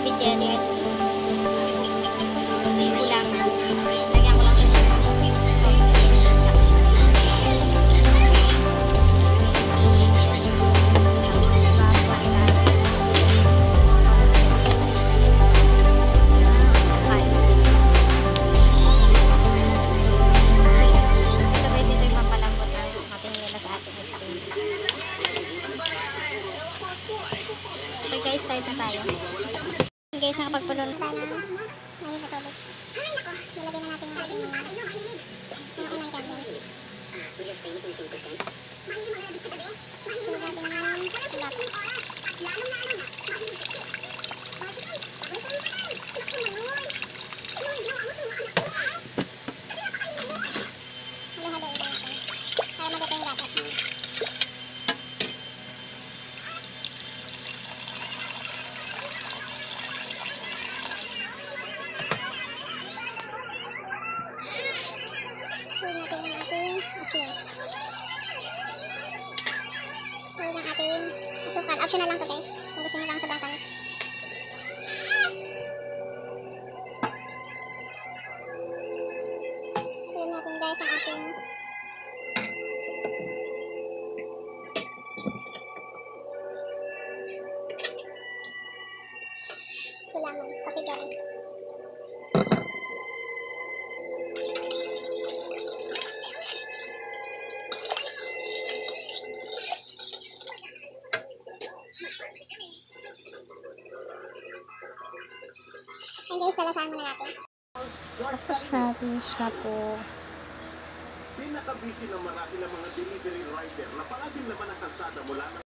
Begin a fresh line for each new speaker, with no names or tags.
tapi jadi guys, start na ya. tayo. Guys, nakapagpulo na tayo ng mainit na tubig. Ay, nako. Nilagay na natin yung unang candles. Asin. Sulit ang ating asukal. Optional lang to guys. Kung gusto nyo lang sobrang tamis. Sulit natin guys ang ating kulangan. Kape galing. Guys, salasahan muna natin.
Tapos na, finish na po.
Pinaka-busy ng marami ng mga delivery rider na palaging naman ang kalsada mula ng